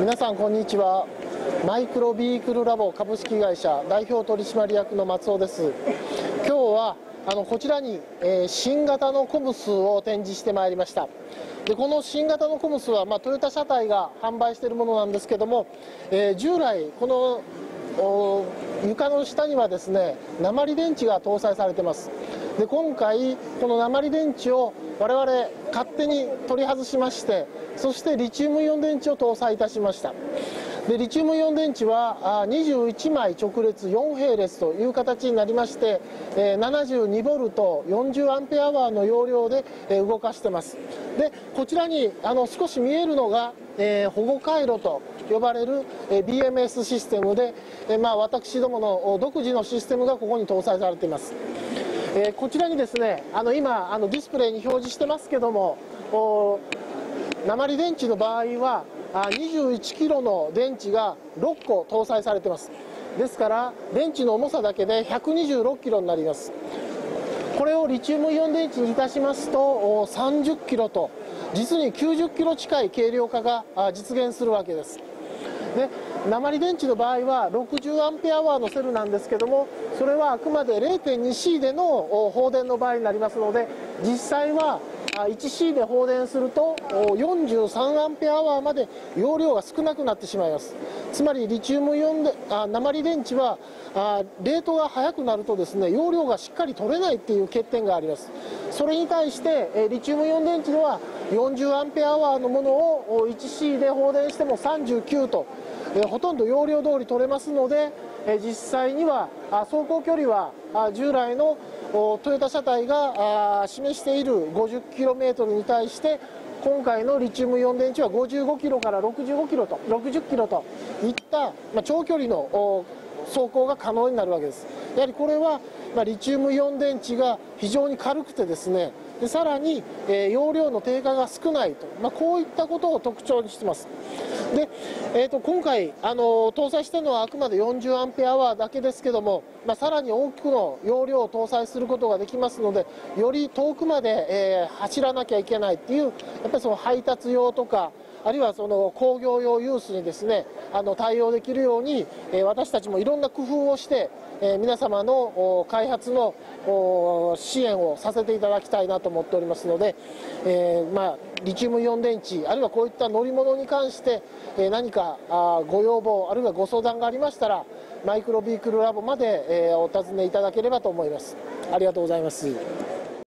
皆さんこんにちは。マイクロビークルラボ株式会社代表取締役の松尾です。今日はあのこちらに、えー、新型のコムスを展示してまいりました。でこの新型のコムスは、まあ、トヨタ車体が販売しているものなんですけども、えー、従来この床の下にはですね鉛電池が搭載されてます。で今回この鉛電池を我々勝手に取り外しましてそしてリチウムイオン電池を搭載いたしました。でリチウムイオン電池は21枚直列4並列という形になりまして72ボルト40アンペアワーの容量で動かしてます。でこちらにあの少し見えるのが、え、保護回路と呼ばれる BMS システムで、まあ、私どもの独自のシステムがここに搭載されています。えー、こちらにですねあの今あのディスプレイに表示してますけども鉛電池の場合は21キロの電池が6個搭載されてます。ですから電池の重さだけで126キロになります。これをリチウムイオン電池にいたしますと30キロと実に90キロ近い軽量化が実現するわけです。で鉛電池の場合は60アンペアワーのセルなんですけどもそれはあくまで 0.2C での放電の場合になりますので実際は 1C で放電すると43アンペアアワーまで容量が少なくなってしまいます。つまりリチウムイオンであ鉛電池はあ冷凍が早くなるとですね容量がしっかり取れないっていう欠点があります。それに対してリチウムイオン電池では40アンペアアワーのものを 1C で放電しても39とほとんど容量通り取れますので、実際には走行距離は従来のトヨタ車体が示している 50km に対して今回のリチウムイオン電池は55キロから65キロと60キロといった、ま長距離の走行が可能になるわけです。やはりこれは、まリチウムイオン電池が非常に軽くてですねでさらに、えー、容量の低下が少ないと、まあ、こういったことを特徴にしてます。で、えーと、今回、あの搭載したのはあくまで40アンペアワーだけですけども、まあ、さらに多くの容量を搭載することができますのでより遠くまで、えー、走らなきゃいけないっていうやっぱりその配達用とかあるいはその工業用ユースにですねあの対応できるように、え、私たちもいろんな工夫をして、え、皆様の開発の支援をさせていただきたいなと思っておりますので、えー、まあ、リチウムイオン電池あるいはこういった乗り物に関して、え何かあご要望あるいはご相談がありましたらマイクロビークルラボまで、えお尋ねいただければと思います。ありがとうございます。